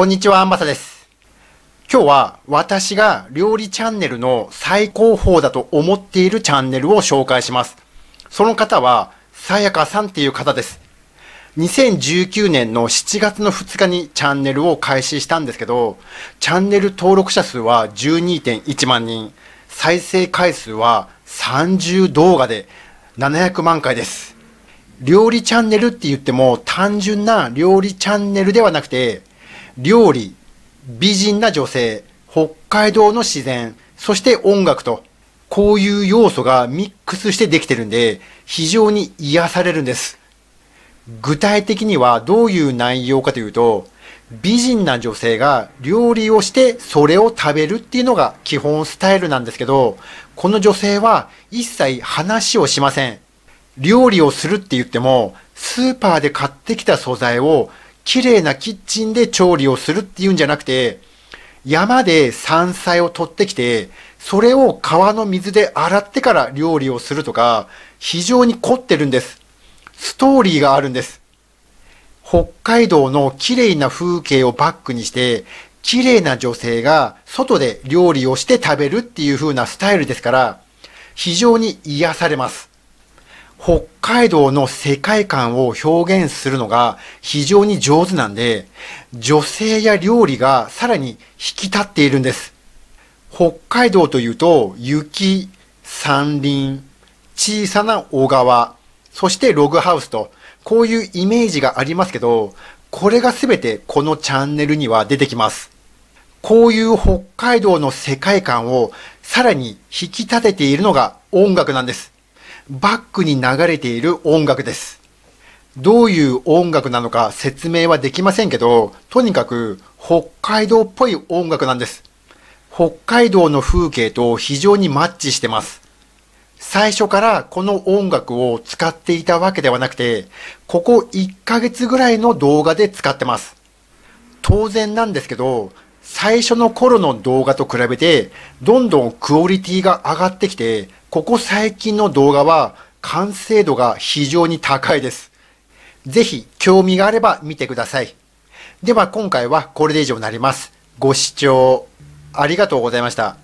こんにちは、マサです。今日は私が料理チャンネルの最高峰だと思っているチャンネルを紹介します。その方は、さやかさんっていう方です。2019年の7月の2日にチャンネルを開始したんですけど、チャンネル登録者数は12.1万人、再生回数は30動画で700万回です。料理チャンネルって言っても単純な料理チャンネルではなくて、料理、美人な女性、北海道の自然、そして音楽と、こういう要素がミックスしてできてるんで、非常に癒されるんです。具体的にはどういう内容かというと、美人な女性が料理をしてそれを食べるっていうのが基本スタイルなんですけど、この女性は一切話をしません。料理をするって言っても、スーパーで買ってきた素材を綺麗なキッチンで調理をするっていうんじゃなくて、山で山菜を取ってきて、それを川の水で洗ってから料理をするとか、非常に凝ってるんです。ストーリーがあるんです。北海道の綺麗な風景をバックにして、綺麗な女性が外で料理をして食べるっていう風なスタイルですから、非常に癒されます。北海道の世界観を表現するのが非常に上手なんで、女性や料理がさらに引き立っているんです。北海道というと雪、山林、小さな小川、そしてログハウスと、こういうイメージがありますけど、これがすべてこのチャンネルには出てきます。こういう北海道の世界観をさらに引き立てているのが音楽なんです。バックに流れている音楽です。どういう音楽なのか説明はできませんけど、とにかく北海道っぽい音楽なんです。北海道の風景と非常にマッチしてます。最初からこの音楽を使っていたわけではなくて、ここ1ヶ月ぐらいの動画で使ってます。当然なんですけど、最初の頃の動画と比べて、どんどんクオリティが上がってきて、ここ最近の動画は完成度が非常に高いです。ぜひ興味があれば見てください。では今回はこれで以上になります。ご視聴ありがとうございました。